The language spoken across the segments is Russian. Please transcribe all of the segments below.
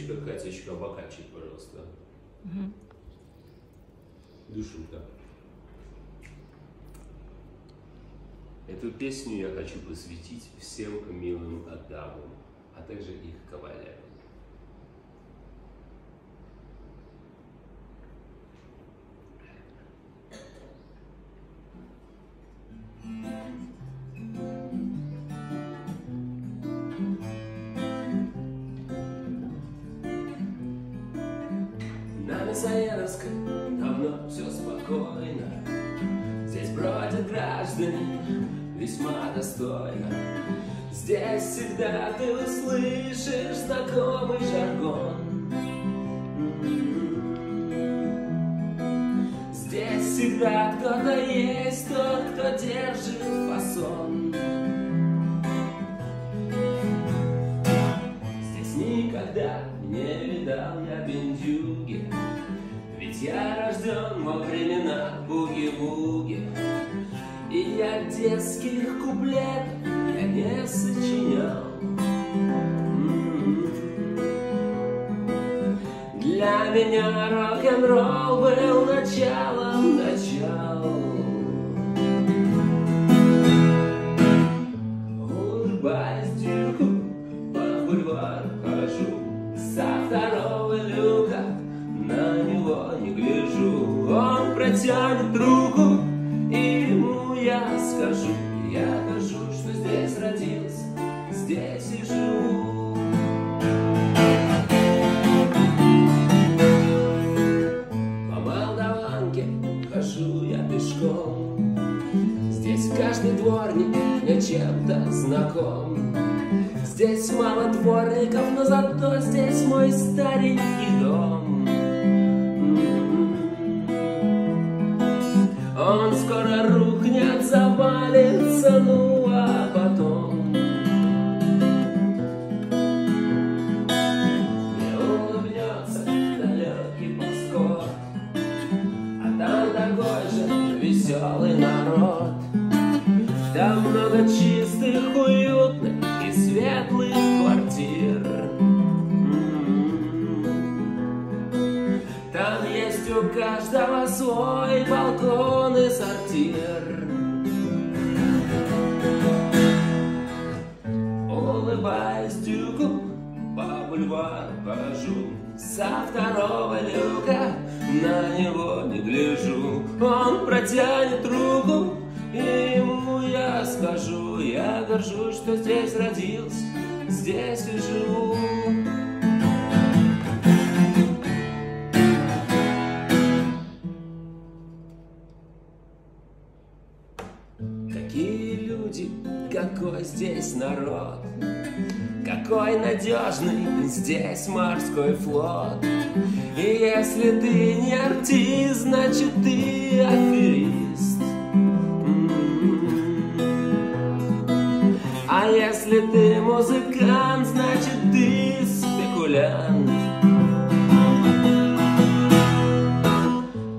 Катечка, Катечка, бокальчик, пожалуйста. Мгм. Душенька. Эту песню я хочу посвятить всем милым дамам, а также их кавалерам. Мисаеровской давно все спокойно. Здесь бродят граждане весьма достойно. Здесь всегда ты услышишь знакомый жаргон. Здесь всегда кто-то есть, тот, во времена буги-буги И я детских куплетов я не сочинял. М-м. Для меня рок-н-ролл был началом начал Улыбаясь дюку, по бульвару Он протянет руку, ему я скажу. Я горжусь, что здесь родился, здесь и живу. По Молдаванке хожу я пешком. Здесь каждый дворник мне чем-то знаком. Здесь мало дворников, но зато здесь мой старенький дом веселый народ. Там много чистых, уютных и светлых квартир. М-м-м. Там есть у каждого свой балкон и сортир. Улыбаясь дюку, по бульвару хожу. Со второго люка на него не гляжу. Он протянет руку, и ему я скажу Я горжусь, что здесь родился, здесь и живу Какие люди, какой здесь народ Какой надежный здесь морской флот. И если ты не артист, значит ты аферист. М-м-м. А если ты музыкант, значит ты спекулянт.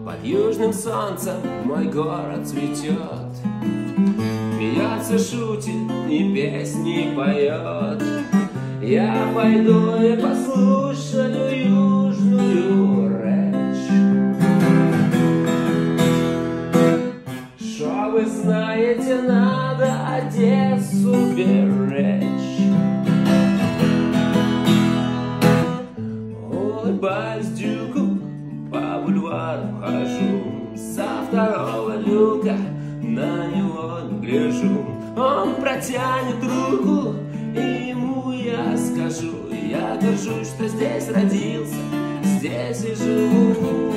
Под южным солнцем мой город цветет. Смеется, шутит и песни поет Я пойду и послушаю южную речь. Что вы знаете, надо Одессу беречь. Улыбаюсь дюку, по бульвару хожу. Со второго люка на него не гляжу. Он протянет руку, и скажу Я горжусь, что здесь родился, здесь и живу